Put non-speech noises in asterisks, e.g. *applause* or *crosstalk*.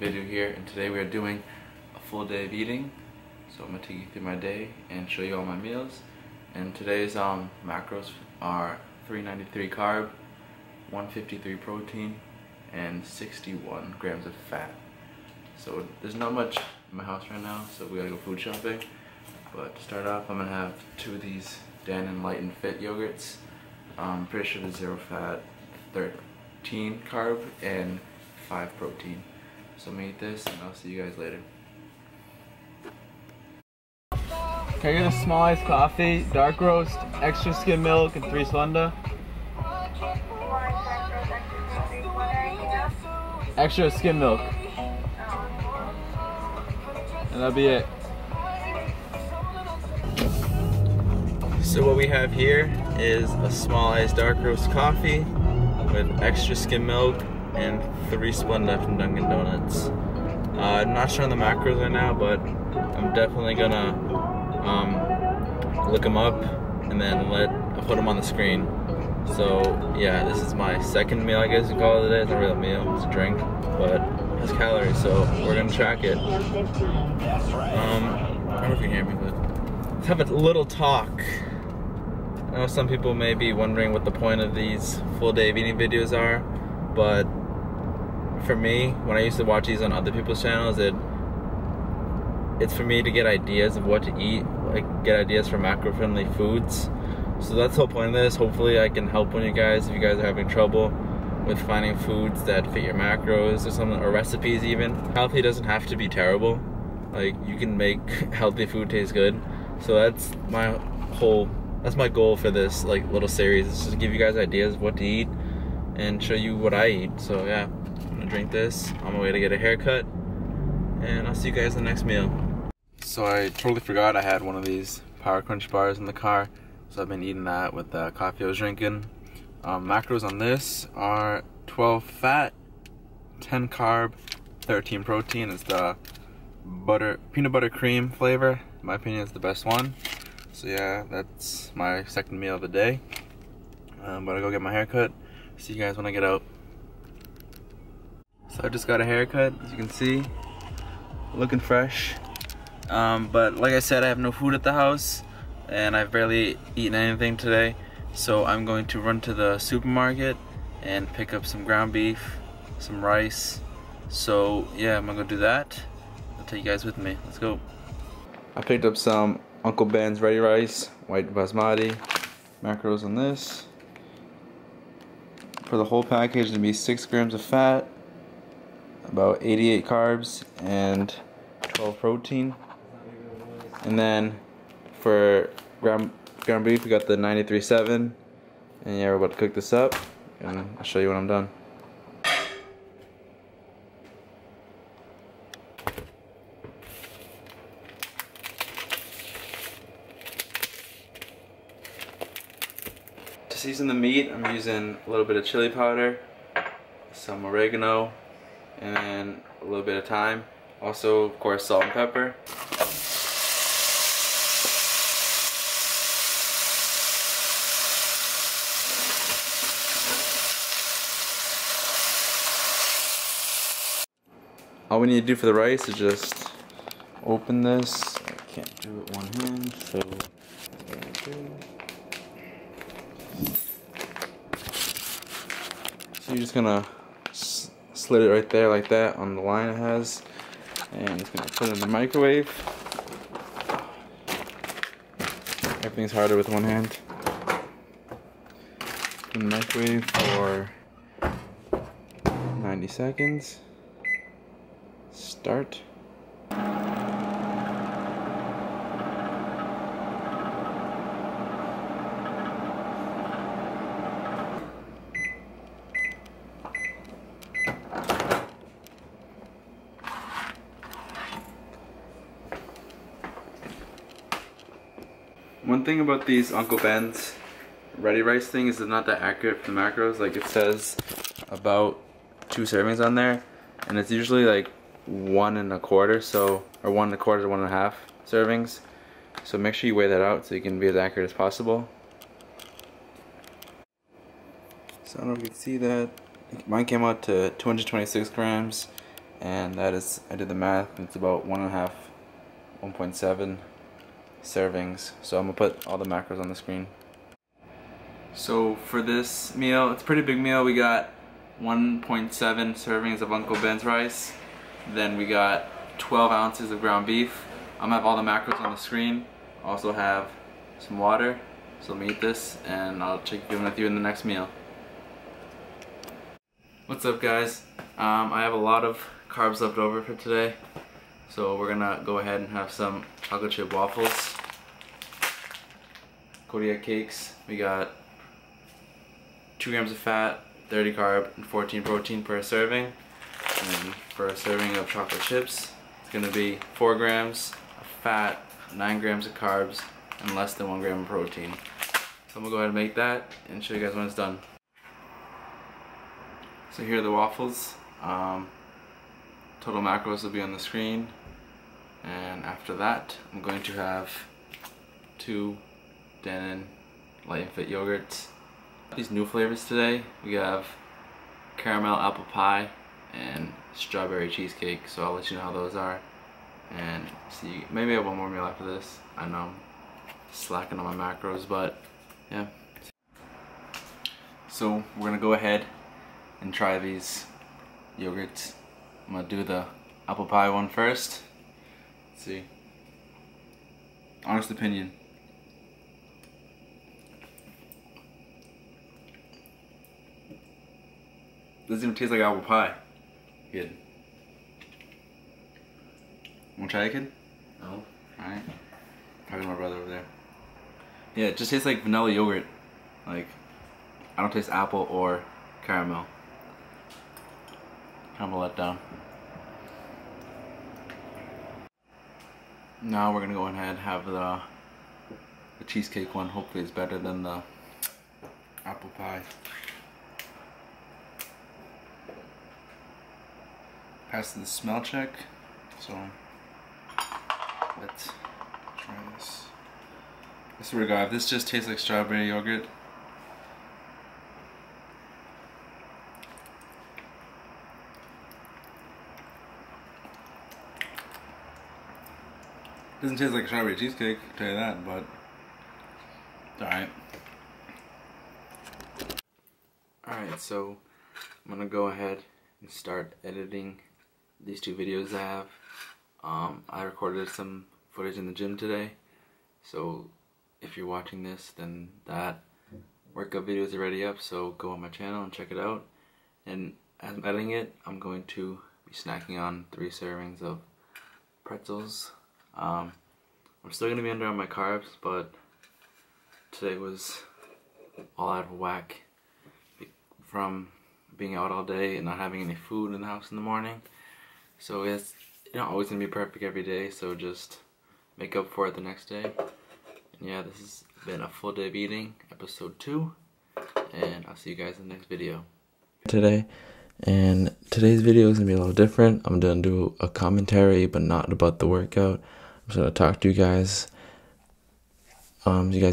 video here and today we are doing a full day of eating. So I'm gonna take you through my day and show you all my meals. And today's um, macros are 393 carb, 153 protein, and 61 grams of fat. So there's not much in my house right now, so we gotta go food shopping. But to start off, I'm gonna have two of these Dannon Light and Fit yogurts. I'm pretty sure there's zero fat, 13 carb, and 5 protein. So I'm gonna eat this, and I'll see you guys later. Can I get a small iced coffee, dark roast, extra skim milk, and three Splenda? Extra skim milk. And that'll be it. So what we have here is a small iced dark roast coffee with extra skim milk and three Splenda from Dunkin' Donuts. Uh, I'm not sure on the macros right now, but I'm definitely gonna um, look them up and then let I'll put them on the screen. So yeah, this is my second meal, I guess you call it today. It's a meal, it's a drink, but it has calories, so we're gonna track it. Um, I don't know if you can hear me, but let's have a little talk. I know some people may be wondering what the point of these full day eating videos are, but for me, when I used to watch these on other people's channels, it it's for me to get ideas of what to eat, like get ideas for macro friendly foods. So that's the whole point of this. Hopefully I can help one of you guys if you guys are having trouble with finding foods that fit your macros or something or recipes even. Healthy doesn't have to be terrible. Like you can make *laughs* healthy food taste good. So that's my whole that's my goal for this like little series is just to give you guys ideas of what to eat and show you what I eat. So yeah, I'm gonna drink this on my way to get a haircut and I'll see you guys in the next meal. So I totally forgot I had one of these Power Crunch bars in the car. So I've been eating that with the coffee I was drinking. Um, macros on this are 12 fat, 10 carb, 13 protein. It's the butter peanut butter cream flavor. In my opinion, it's the best one. So yeah, that's my second meal of the day. Um, but I go get my haircut. See you guys when I get out. So I just got a haircut, as you can see. Looking fresh. Um, but like I said, I have no food at the house. And I've barely eaten anything today. So I'm going to run to the supermarket and pick up some ground beef, some rice. So yeah, I'm gonna go do that. I'll take you guys with me. Let's go. I picked up some Uncle Ben's ready rice, white basmati, macros on this. For the whole package, it'll be 6 grams of fat, about 88 carbs, and 12 protein. And then for ground, ground beef, we got the 93.7. And yeah, we're about to cook this up, and I'll show you when I'm done. Season the meat, I'm using a little bit of chili powder, some oregano, and then a little bit of thyme. Also, of course, salt and pepper. All we need to do for the rice is just open this. I can't do it one hand, so So you're just gonna slit it right there like that on the line it has, and it's gonna put it in the microwave. Everything's harder with one hand. In the microwave for 90 seconds start. One thing about these Uncle Ben's ready rice thing is they're not that accurate for the macros. Like it says about two servings on there and it's usually like one and a quarter, so or one and a quarter to one and a half servings. So make sure you weigh that out so you can be as accurate as possible. So I don't know if you can see that. Mine came out to 226 grams and that is I did the math. It's about one and a half, 1.7 servings. So I'm gonna put all the macros on the screen. So for this meal, it's a pretty big meal. We got 1.7 servings of Uncle Ben's rice. Then we got 12 ounces of ground beef. I'm gonna have all the macros on the screen. Also have some water. So let me eat this and I'll check in with you in the next meal. What's up guys? Um, I have a lot of carbs left over for today. So we're gonna go ahead and have some chocolate chip waffles. Kodiak cakes. We got 2 grams of fat, 30 carb, and 14 protein per serving. And for a serving of chocolate chips, it's gonna be 4 grams of fat, 9 grams of carbs, and less than 1 gram of protein. So I'm gonna go ahead and make that and show you guys when it's done. So here are the waffles. Um, total macros will be on the screen. And after that, I'm going to have two Dannon Light and Fit yogurts. These new flavors today, we have caramel apple pie and strawberry cheesecake. So I'll let you know how those are. And see, maybe I have one more meal after this. I know I'm slacking on my macros, but yeah. So we're gonna go ahead and try these yogurts. I'm gonna do the apple pie one first. Let's see. Honest opinion. Doesn't even taste like apple pie. Good. Wanna try it, kid? No. Alright. Talking to my brother over there. Yeah, it just tastes like vanilla yogurt. Like, I don't taste apple or caramel. Kind of a letdown. Now we're gonna go ahead and have the, the cheesecake one. Hopefully it's better than the apple pie. Pass the smell check. So let's try this. I swear to God, if this just tastes like strawberry yogurt, Doesn't taste like strawberry cheesecake, I'll tell you that, but it's alright. Alright, so I'm gonna go ahead and start editing these two videos I have. Um, I recorded some footage in the gym today, so if you're watching this, then that workout video is already up, so go on my channel and check it out. And as I'm editing it, I'm going to be snacking on three servings of pretzels um, I'm still gonna be under on my carbs, but today was all out of whack from being out all day and not having any food in the house in the morning. So it's you know always gonna be perfect every day. So just make up for it the next day. And yeah, this has been a full day of eating, episode two, and I'll see you guys in the next video. Today. And today's video is gonna be a little different. I'm gonna do a commentary, but not about the workout. I'm just gonna talk to you guys. Um, you guys